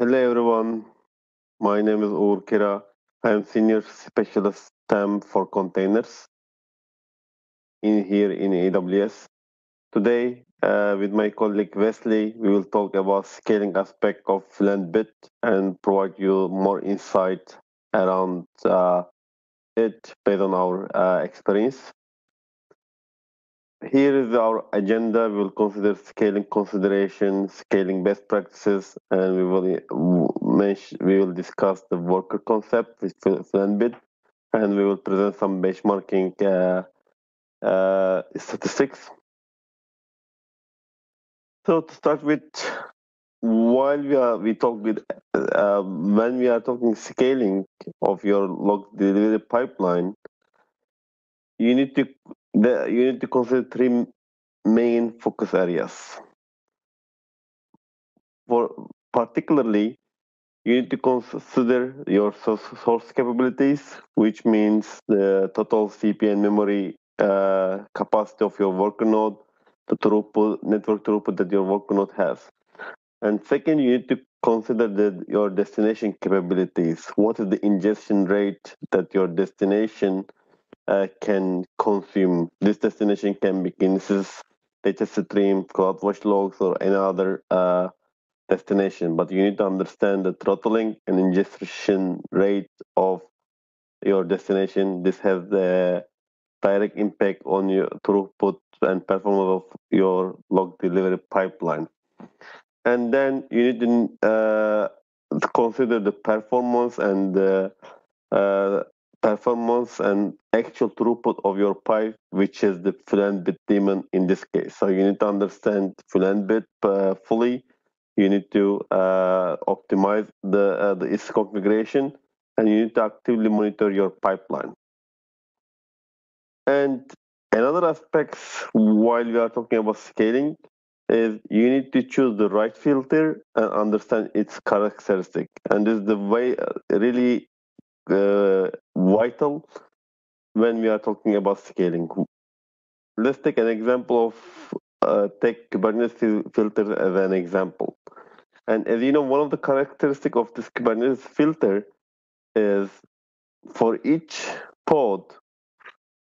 Hello everyone, my name is Uğur Kira. I am Senior Specialist TAM for Containers in here in AWS. Today, uh, with my colleague Wesley, we will talk about scaling aspect of Fluentbit and provide you more insight around uh, it based on our uh, experience. Here is our agenda. We will consider scaling considerations, scaling best practices, and we will we will discuss the worker concept with Fluentbit, and we will present some benchmarking uh, uh, statistics. So to start with, while we are we talk with uh, when we are talking scaling of your log delivery pipeline, you need to the, you need to consider three main focus areas. For particularly, you need to consider your source capabilities, which means the total CPU and memory uh, capacity of your worker node, the throughput, network throughput that your worker node has. And second, you need to consider the, your destination capabilities. What is the ingestion rate that your destination uh, can consume. This destination can be Kinesis, data stream, CloudWatch logs, or any other uh, destination. But you need to understand the throttling and ingestion rate of your destination. This has the direct impact on your throughput and performance of your log delivery pipeline. And then you need to uh, consider the performance and the uh, performance and actual throughput of your pipe, which is the Fluentbit daemon in this case. So you need to understand Fluentbit uh, fully. You need to uh, optimize the, uh, the its configuration, and you need to actively monitor your pipeline. And another aspect, while we are talking about scaling, is you need to choose the right filter and understand its characteristic. And this is the way uh, really uh, vital when we are talking about scaling. Let's take an example of uh, take Kubernetes filter as an example. And as you know, one of the characteristics of this Kubernetes filter is for each pod,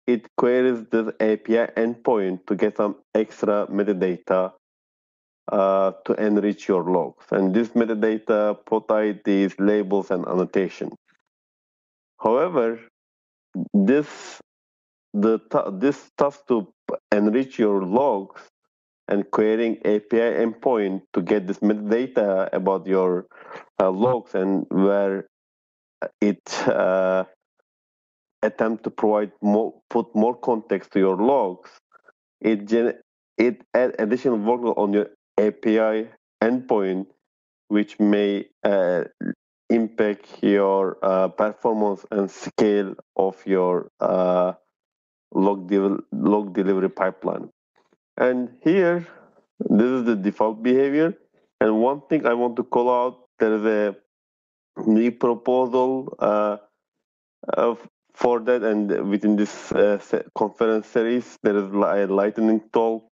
it queries this API endpoint to get some extra metadata uh, to enrich your logs. And this metadata, pod IDs, labels, and annotation. However, this the this task to enrich your logs and creating API endpoint to get this metadata about your uh, logs and where it uh, attempt to provide more put more context to your logs it gen it add additional workload on your API endpoint which may uh, impact your uh, performance and scale of your uh, log, de log delivery pipeline. And here, this is the default behavior. And one thing I want to call out, there is a new proposal uh, for that. And within this uh, conference series, there is a lightning talk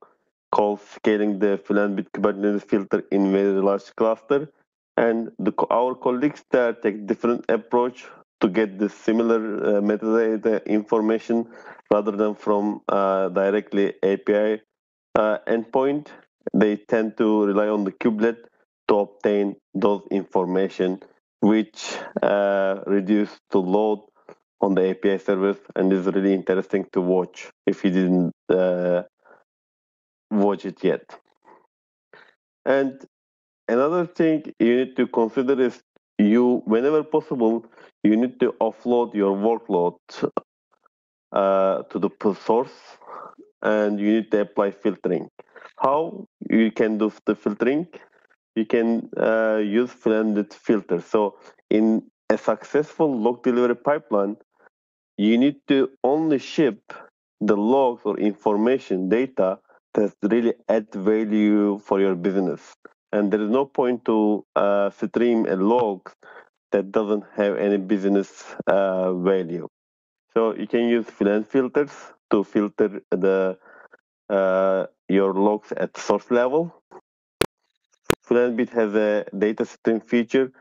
called Scaling the Fluentbit Kubernetes Filter in Very Large Cluster and the, our colleagues there take different approach to get the similar uh, metadata information rather than from uh, directly API uh, endpoint. They tend to rely on the kubelet to obtain those information, which uh, reduce the load on the API service, and is really interesting to watch if you didn't uh, watch it yet. And Another thing you need to consider is you, whenever possible, you need to offload your workload uh, to the source and you need to apply filtering. How you can do the filtering? You can uh, use blended filter. So in a successful log delivery pipeline, you need to only ship the logs or information data that really add value for your business and there is no point to uh, stream a log that doesn't have any business uh, value. So you can use Fluent filters to filter the uh, your logs at source level. Fluentbit has a data string feature,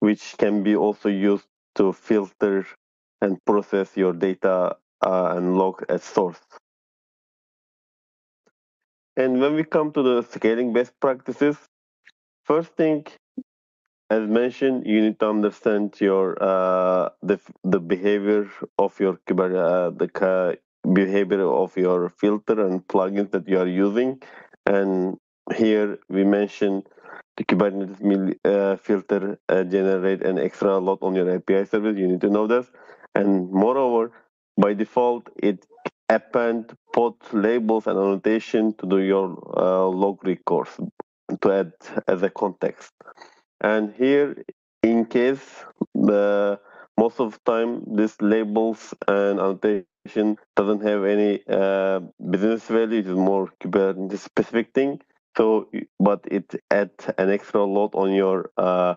which can be also used to filter and process your data uh, and log at source. And when we come to the scaling best practices, first thing, as mentioned, you need to understand your uh, the the behavior of your uh, the behavior of your filter and plugins that you are using. And here we mentioned the Kubernetes uh, filter uh, generate an extra load on your API service. You need to know this. And moreover, by default, it append pod labels and annotation to do your uh, log records to add as a context. And here, in case the most of the time these labels and annotation doesn't have any uh, business value, it is more Kubernetes specific thing. So, but it adds an extra load on your uh,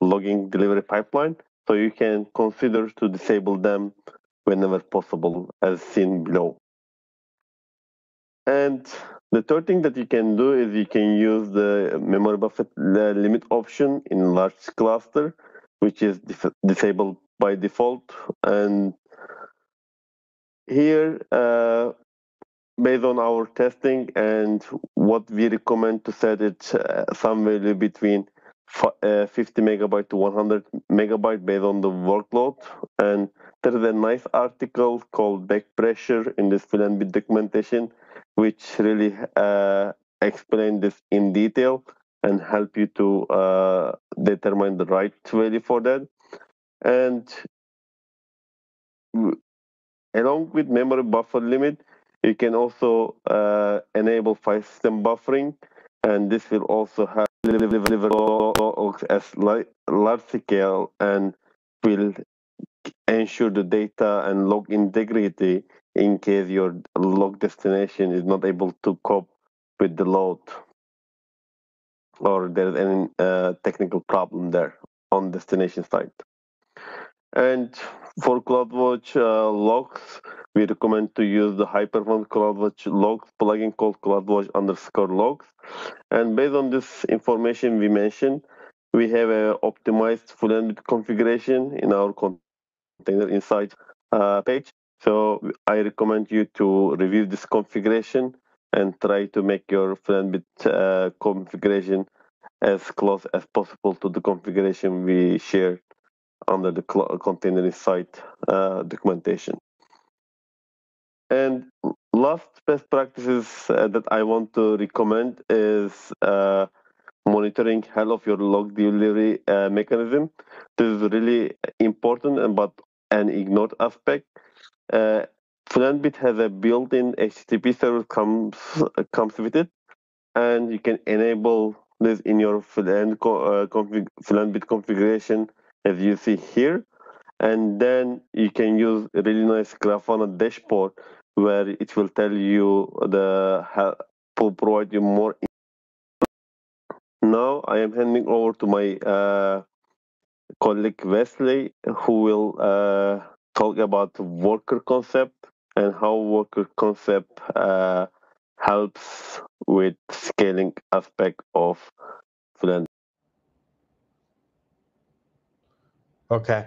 logging delivery pipeline. So you can consider to disable them whenever possible as seen below. And the third thing that you can do is you can use the memory buffer limit option in large cluster, which is disabled by default. And here, uh, based on our testing and what we recommend to set it uh, some value between uh, 50 megabyte to 100 megabyte based on the workload. And there is a nice article called Back Pressure in this Fluentbit documentation, which really uh, explain this in detail and help you to uh, determine the right value for that. And along with memory buffer limit, you can also uh, enable file system buffering, and this will also have deliver as large scale and will ensure the data and log integrity in case your log destination is not able to cope with the load or there's any uh, technical problem there on destination side. And for CloudWatch uh, logs, we recommend to use the high performance CloudWatch logs plugin called CloudWatch underscore logs. And based on this information we mentioned, we have a optimized full configuration in our container insight uh, page. So I recommend you to review this configuration and try to make your Fluentbit uh, configuration as close as possible to the configuration we shared under the container insight uh, documentation. And last best practices uh, that I want to recommend is uh, monitoring health of your log delivery uh, mechanism. This is really important, but an ignored aspect. Uh, Fluentbit has a built-in HTTP server comes comes with it, and you can enable this in your Fluent, uh, config, Fluentbit configuration as you see here. And then you can use a really nice Grafana dashboard where it will tell you the will provide you more. Now I am handing over to my uh, colleague Wesley, who will uh, talk about worker concept and how worker concept uh, helps with scaling aspect of Fluent. Okay.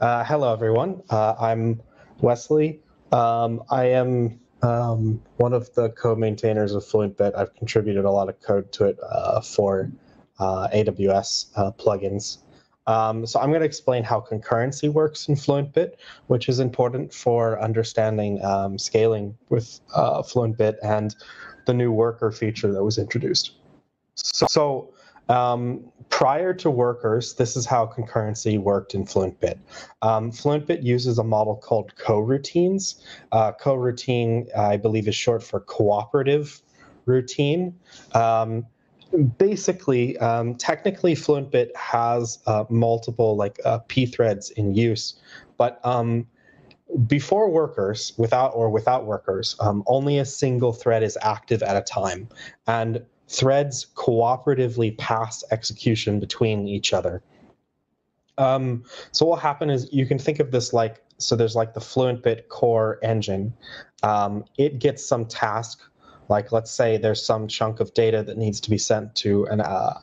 Uh, hello, everyone. Uh, I'm Wesley. Um, I am um, one of the co-maintainers of FluentBit. I've contributed a lot of code to it uh, for uh, AWS uh, plugins. Um, so I'm going to explain how concurrency works in FluentBit, which is important for understanding um, scaling with uh, FluentBit and the new worker feature that was introduced. So, so um, prior to workers, this is how concurrency worked in FluentBit. Um, FluentBit uses a model called coroutines. Uh, coroutine, I believe, is short for cooperative routine. Um, basically, um, technically, FluentBit has uh, multiple like uh, p threads in use, but um, before workers, without or without workers, um, only a single thread is active at a time, and threads cooperatively pass execution between each other. Um, so what will happen is you can think of this like so there's like the FluentBit core engine. Um, it gets some task like let's say there's some chunk of data that needs to be sent to an uh,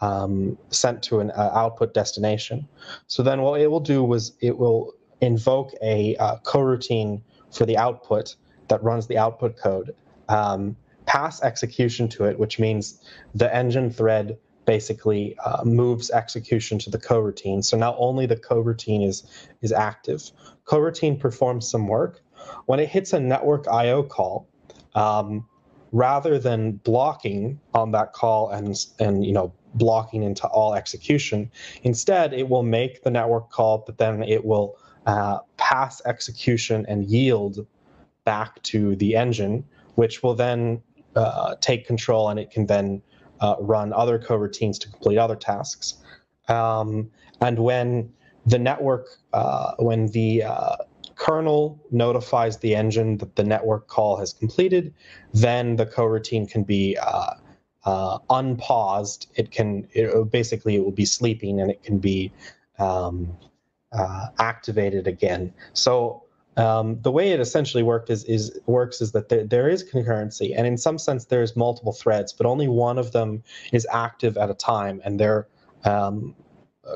um, sent to an uh, output destination. So then what it will do was it will invoke a uh, coroutine for the output that runs the output code, um, pass execution to it, which means the engine thread basically uh, moves execution to the coroutine. So now only the coroutine is is active. Coroutine performs some work. When it hits a network I/O call, um, rather than blocking on that call and and you know blocking into all execution, instead it will make the network call, but then it will uh, pass execution and yield back to the engine, which will then uh, take control and it can then uh, run other coroutines to complete other tasks. Um, and when the network, uh, when the uh, kernel notifies the engine that the network call has completed, then the coroutine can be uh, uh, unpaused. It can it, basically it will be sleeping and it can be um, uh, activated again. So um, the way it essentially worked is, is works is that there, there is concurrency, and in some sense there's multiple threads, but only one of them is active at a time, and they're um,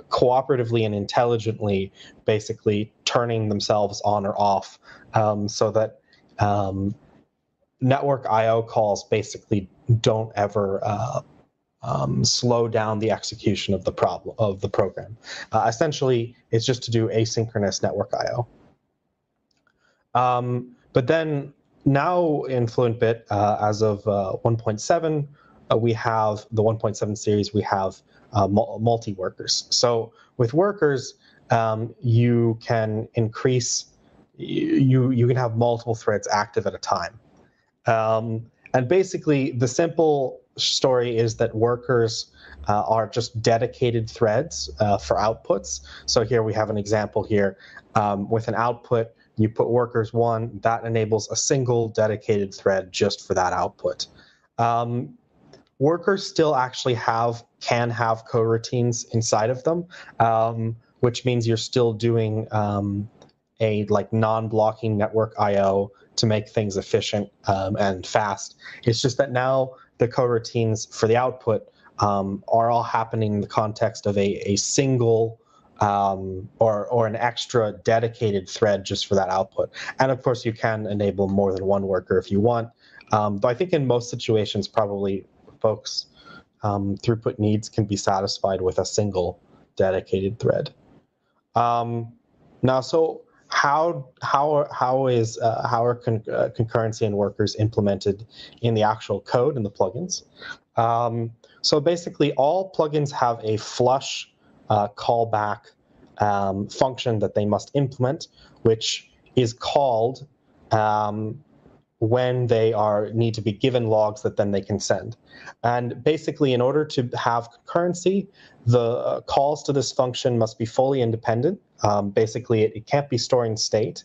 cooperatively and intelligently, basically turning themselves on or off, um, so that um, network I/O calls basically don't ever uh, um, slow down the execution of the problem of the program. Uh, essentially, it's just to do asynchronous network I/O. Um, but then now in FluentBit, uh, as of uh, 1.7, uh, we have the 1.7 series, we have uh, multi workers. So with workers, um, you can increase, you, you can have multiple threads active at a time. Um, and basically, the simple story is that workers uh, are just dedicated threads uh, for outputs. So here we have an example here um, with an output you put workers one, that enables a single dedicated thread just for that output. Um, workers still actually have can have coroutines inside of them, um, which means you're still doing um, a like non-blocking network I/O to make things efficient um, and fast. It's just that now the coroutines for the output um, are all happening in the context of a, a single um, or or an extra dedicated thread just for that output. And of course, you can enable more than one worker if you want. Um, though I think in most situations, probably folks um, throughput needs can be satisfied with a single dedicated thread. Um, now, so how how how is uh, how are con- uh, concurrency and workers implemented in the actual code in the plugins? Um, so basically, all plugins have a flush uh, callback um, function that they must implement, which is called um, when they are need to be given logs that then they can send. And basically, in order to have concurrency, the uh, calls to this function must be fully independent. Um, basically, it, it, can't be storing state.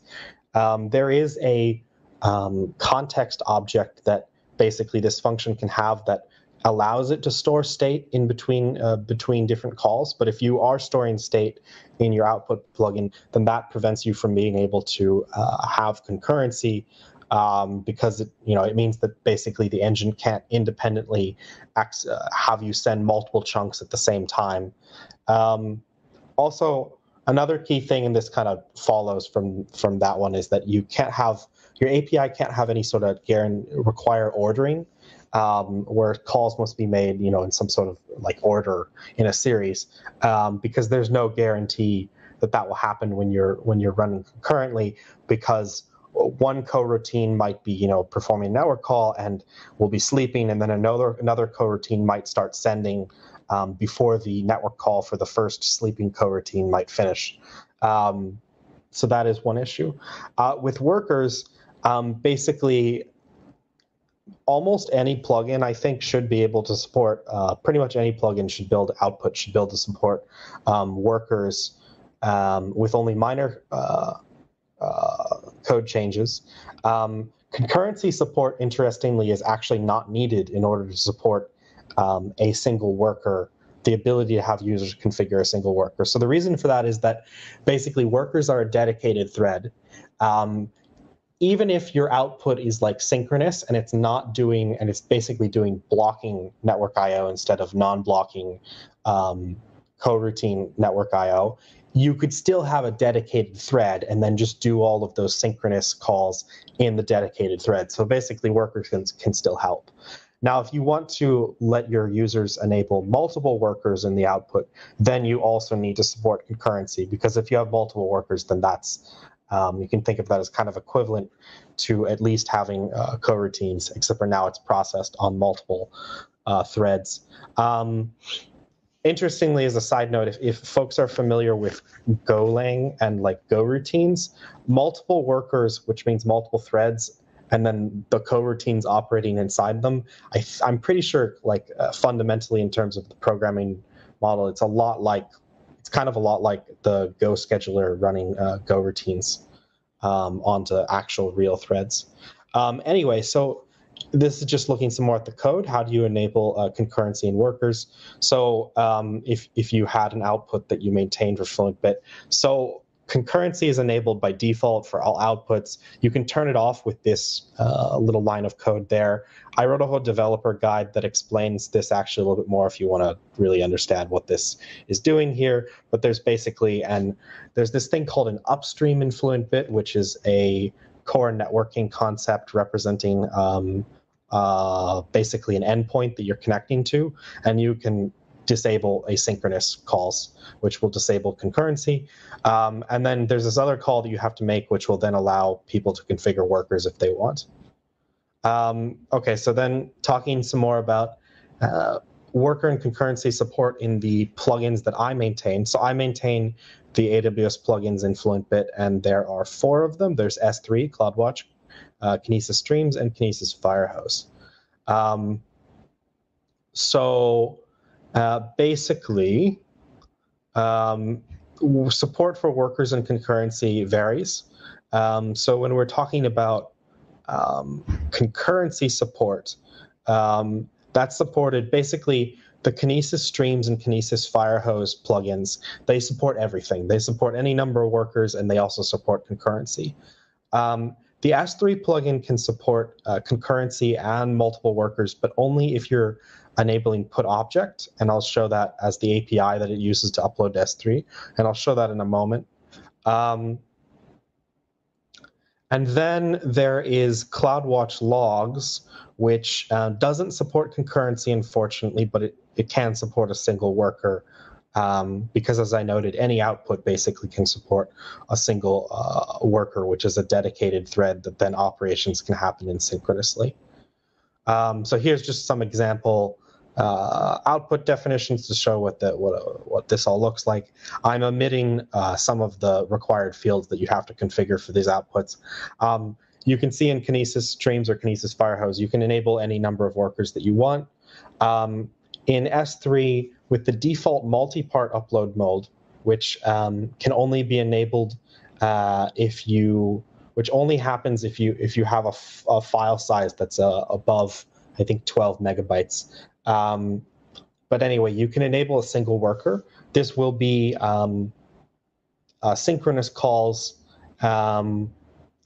Um, there is a um, context object that basically this function can have that allows it to store state in between uh, between different calls. But if you are storing state in your output plugin, then that prevents you from being able to uh, have concurrency um, because it you know it means that basically the engine can't independently uh, have you send multiple chunks at the same time. Um, also, another key thing, and this kind of follows from from that one, is that you can't have your API can't have any sort of guarantee require ordering um, where calls must be made, you know, in some sort of like order in a series, um, because there's no guarantee that that will happen when you're when you're running concurrently, because one coroutine might be, you know, performing a network call and will be sleeping, and then another another coroutine might start sending um, before the network call for the first sleeping coroutine might finish. Um, so that is one issue. Uh, with workers, um, basically almost any plugin I think should be able to support. Uh, pretty much any plugin should build output should build to support um, workers um, with only minor uh, uh, code changes. Um, concurrency support, interestingly, is actually not needed in order to support um, a single worker. The ability to have users configure a single worker. So the reason for that is that basically workers are a dedicated thread. Um, even if your output is like synchronous and it's not doing and it's basically doing blocking network IO instead of non-blocking um, coroutine network IO, you could still have a dedicated thread and then just do all of those synchronous calls in the dedicated thread. So basically, workers can, can still help. Now, if you want to let your users enable multiple workers in the output, then you also need to support concurrency because if you have multiple workers, then that's um, you can think of that as kind of equivalent to at least having uh, coroutines, except for now it's processed on multiple uh, threads. Um, interestingly, as a side note, if, if folks are familiar with Golang and like Go routines, multiple workers, which means multiple threads, and then the coroutines operating inside them, I, am pretty sure, like uh, fundamentally in terms of the programming model, it's a lot like it's kind of a lot like the Go scheduler running uh, Go routines um, onto actual real threads. Um, anyway, so this is just looking some more at the code. How do you enable uh, concurrency in workers? So um, if, if you had an output that you maintained for FluentBit, so concurrency is enabled by default for all outputs. You can turn it off with this uh, little line of code there. I wrote a whole developer guide that explains this actually a little bit more if you want to really understand what this is doing here. But there's basically, and there's this thing called an upstream in FluentBit, which is a core networking concept representing um, uh, basically an endpoint that you're connecting to, and you can disable asynchronous calls, which will disable concurrency. Um, and then there's this other call that you have to make, which will then allow people to configure workers if they want. Um, okay, so then talking some more about uh, worker and concurrency support in the plugins that I maintain. So I maintain the AWS plugins in FluentBit, and there are four of them. There's S3, CloudWatch, uh, Kinesis Streams, and Kinesis Firehose. Um, so uh, basically, um, support for workers and concurrency varies. Um, so when we're talking about um, concurrency support, um, that's supported basically the Kinesis Streams and Kinesis Firehose plugins. They support everything. They support any number of workers, and they also support concurrency. Um, the S3 plugin can support uh, concurrency and multiple workers, but only if you're enabling put object, and I'll show that as the API that it uses to upload to S3, and I'll show that in a moment. Um, and then there is CloudWatch logs, which uh, doesn't support concurrency, unfortunately, but it, it can support a single worker. Um, because as I noted, any output basically can support a single uh, worker, which is a dedicated thread that then operations can happen in synchronously. Um, so here's just some example uh, output definitions to show what the what, what this all looks like. I'm omitting uh, some of the required fields that you have to configure for these outputs. Um, you can see in Kinesis Streams or Kinesis Firehose, you can enable any number of workers that you want. Um, in S3, with the default multi-part upload mode, which um, can only be enabled uh, if you, which only happens if you if you have a, file size that's uh, above, I think, 12 megabytes. Um, but anyway, you can enable a single worker. This will be um, uh, synchronous calls, um,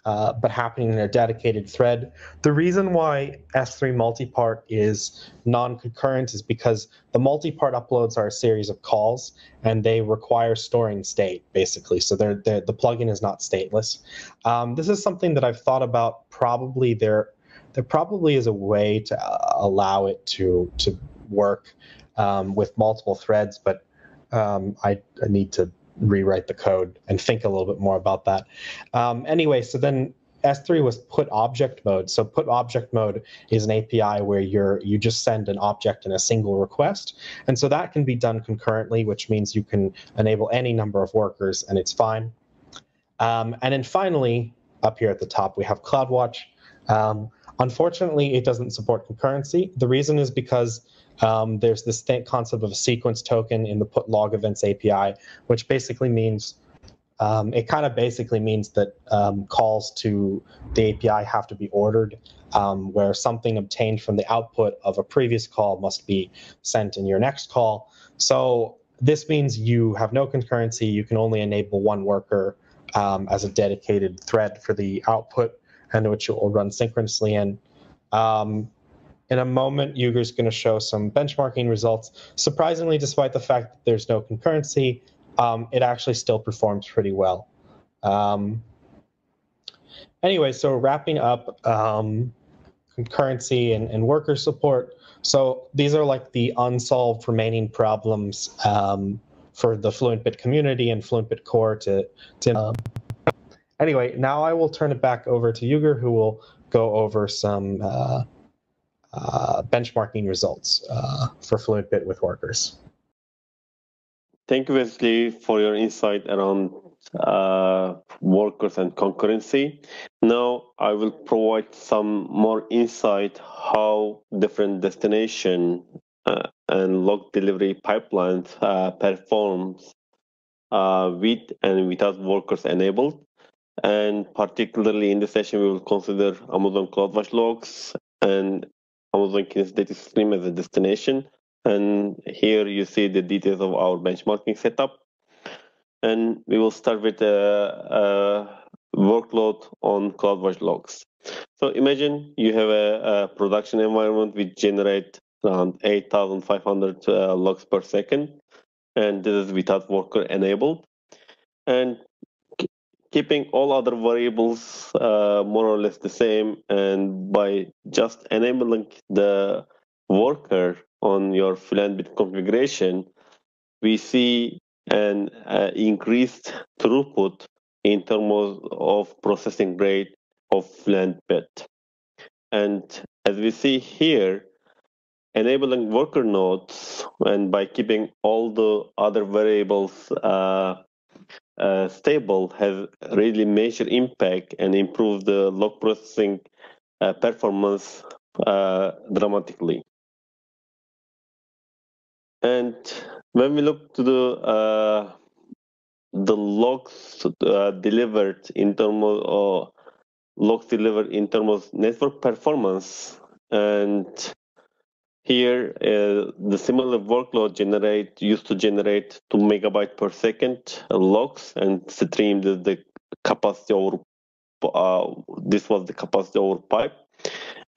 uh, but happening in a dedicated thread. The reason why S3 multipart is non-concurrent is because the multipart uploads are a series of calls, and they require storing state, basically. So they're, they're, the plugin is not stateless. Um, this is something that I've thought about. Probably there there probably is a way to uh, allow it to to work um, with multiple threads, but um, I, I, need to rewrite the code and think a little bit more about that. Um, anyway, so then S3 was put object mode. So put object mode is an API where you're you just send an object in a single request, and so that can be done concurrently, which means you can enable any number of workers and it's fine. Um, and then finally, up here at the top, we have CloudWatch. Um, Unfortunately, it doesn't support concurrency. The reason is because um, there's this concept of a sequence token in the put log events API, which basically means um, it kind of basically means that um, calls to the API have to be ordered, um, where something obtained from the output of a previous call must be sent in your next call. So this means you have no concurrency. You can only enable one worker um, as a dedicated thread for the output and which it will run synchronously in. Um, in a moment, Uğur's going to show some benchmarking results. Surprisingly, despite the fact that there's no concurrency, um, it actually still performs pretty well. Um, anyway, so wrapping up um, concurrency and, and, worker support. So these are like the unsolved remaining problems um, for the FluentBit community and FluentBit core to, to um, anyway, now I will turn it back over to Yuger, who will go over some uh, uh, benchmarking results uh, for FluentBit with workers. Thank you, Wesley, for your insight around uh, workers and concurrency. Now I will provide some more insight how different destination uh, and log delivery pipelines uh, performs with and without workers enabled. And particularly in this session, we will consider Amazon CloudWatch logs and Amazon Kinesis Data Stream as a destination. And here you see the details of our benchmarking setup. And we will start with a, a workload on CloudWatch logs. So imagine you have a, a production environment which generate around 8,500 uh, logs per second. And this is without worker enabled. And keeping all other variables uh, more or less the same and by just enabling the worker on your FluentBit configuration, we see an uh, increased throughput in terms of processing rate of FluentBit. And as we see here, enabling worker nodes and by keeping all the other variables uh, uh, stable has really major impact and improved the log processing uh, performance uh, dramatically. And when we look to the uh, the logs uh, delivered in terms of logs delivered in terms of network performance and here, uh, the similar workload generate used to generate two megabyte per second logs and stream the, the capacity over. Uh, this was the capacity over pipe,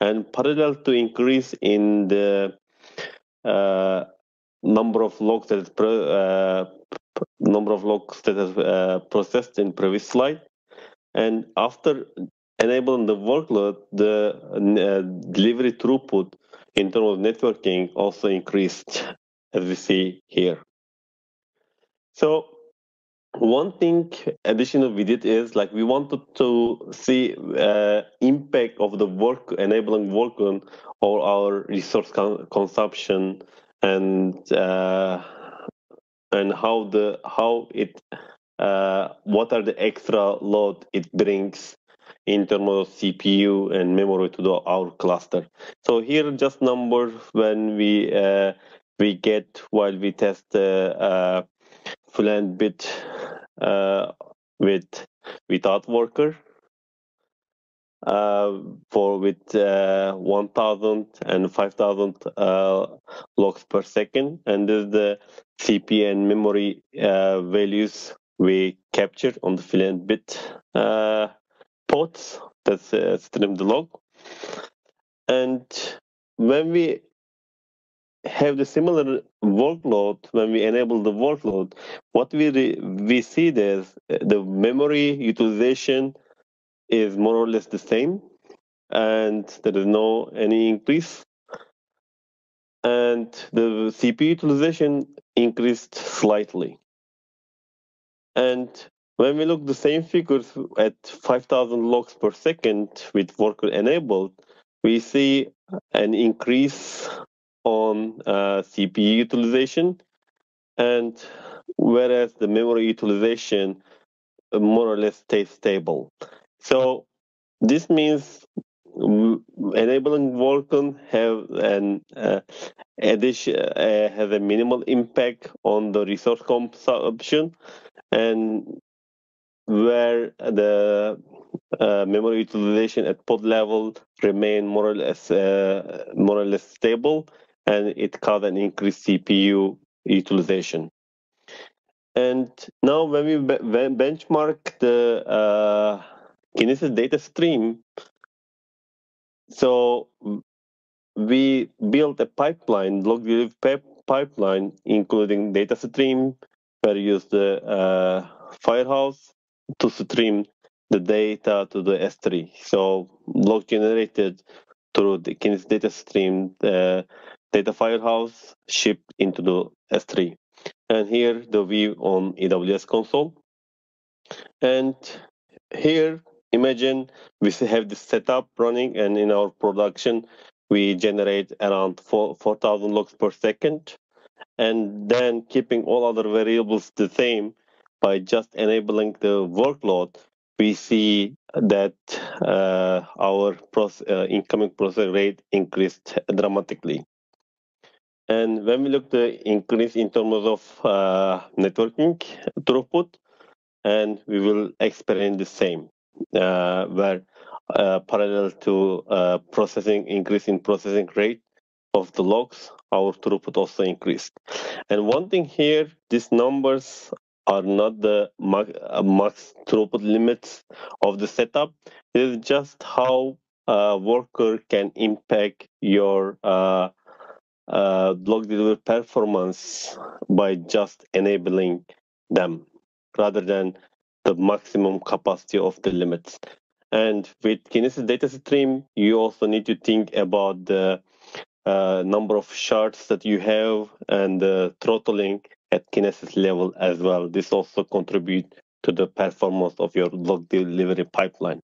and parallel to increase in the uh, number of logs that is uh, number of logs that is uh, processed in previous slide, and after enabling the workload, the uh, delivery throughput in terms of networking also increased as we see here. So one thing additional we did is like we wanted to see uh, impact of the work enabling work on or our resource con consumption and uh, and how the how it uh, what are the extra load it brings in terms of CPU and memory to the, our cluster. So here just numbers when we uh, we get while we test the uh, FluentBit uh, with without worker uh, for with uh, 1000 and 5000 uh, logs per second and this is the CPU and memory uh, values we captured on the FluentBit uh, pods that's uh, stream the log. And when we have the similar workload, when we enable the workload, what we we see is uh, the memory utilization is more or less the same, and there is no any increase. And the CPU utilization increased slightly. And when we look the same figures at 5,000 logs per second with worker enabled, we see an increase on uh, CPU utilization, and whereas the memory utilization more or less stays stable. So this means enabling Vulkan have an uh, addition uh, has a minimal impact on the resource consumption, and where the uh, memory utilization at pod level remain more or less uh, more or less stable, and it caused an increased CPU utilization. And now, when we be- benchmark the uh, Kinesis data stream, so we built a pipeline, log pipeline, including data stream, where we use the uh, Firehose to stream the data to the S3. So log generated through the Kinesis data stream, the data Firehose shipped into the S3. And here the view on AWS console. And here, imagine we have this setup running and in our production, we generate around 4,000 logs per second. And then keeping all other variables the same by just enabling the workload, we see that uh, our process, uh, incoming process rate increased dramatically. And when we look the increase in terms of uh, networking throughput, and we will experience the same, uh, where uh, parallel to uh, processing increase in processing rate of the logs, our throughput also increased. And one thing here, these numbers are not the max, uh, max throughput limits of the setup. It is just how a worker can impact your uh, uh, log delivery performance by just enabling them rather than the maximum capacity of the limits. And with Kinesis data stream, you also need to think about the uh, number of shards that you have and the throttling at Kinesis level as well. This also contribute to the performance of your log delivery pipeline.